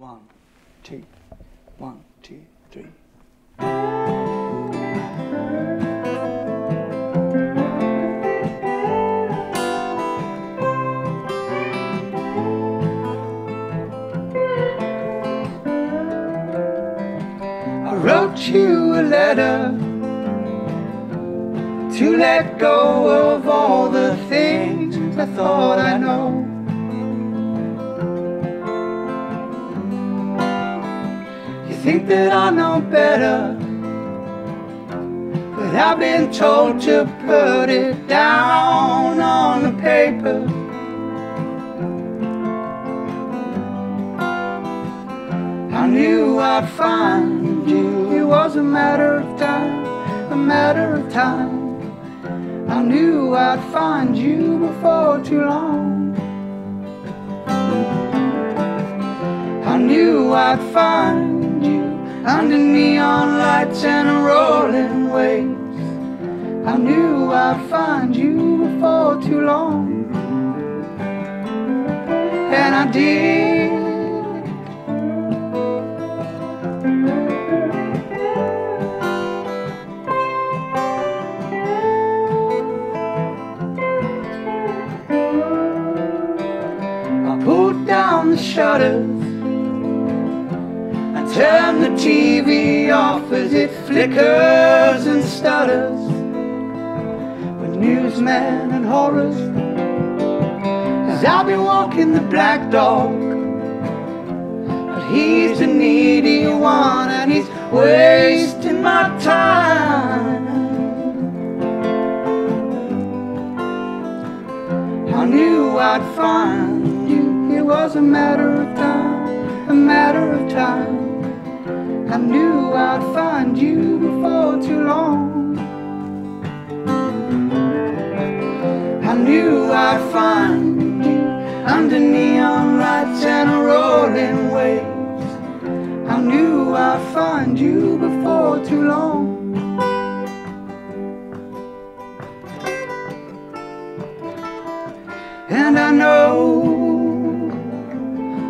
One, two, one, two, three. I wrote you a letter to let go of all the things I thought I know. That I know better, but I've been told to put it down on the paper. I knew I'd find you. It was a matter of time, a matter of time. I knew I'd find you before too long. I knew I'd find under neon lights and rolling waves. I knew I'd find you before too long. And I did. I pulled down the shutters turned the TV off as it flickers and stutters with newsmen and horrors. As I've been walking the black dog, but he's the needy one and he's wasting my time. I knew I'd find you. It was a matter of time, a matter of time. I knew I'd find you before too long. I knew I'd find you under neon lights and rolling waves. I knew I'd find you before too long. And I know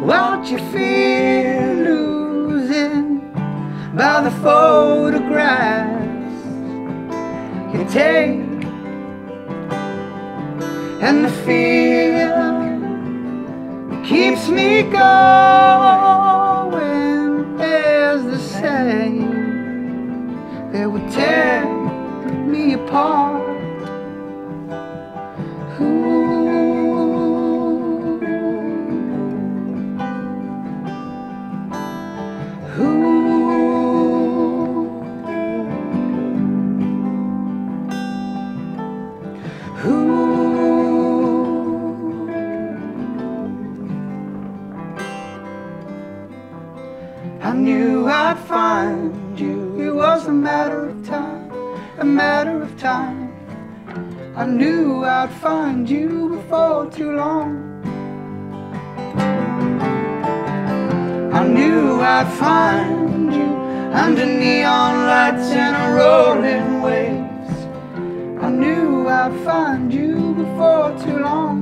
what you feel by the photographs you take and the fear keeps me going is the same that would tear me apart. Ooh. I knew I'd find you. It was a matter of time, a matter of time. I knew I'd find you before too long. I knew I'd find you under neon lights and rolling waves. I knew I'd find you before too long.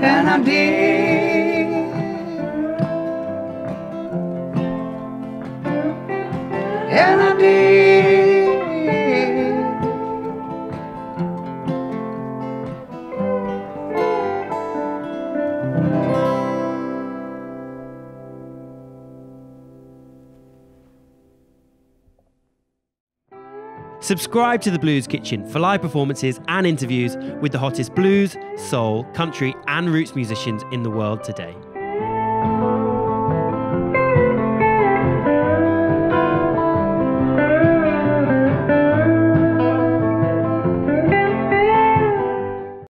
And I did. Subscribe to the Blues Kitchen for live performances and interviews with the hottest blues, soul, country, and roots musicians in the world today.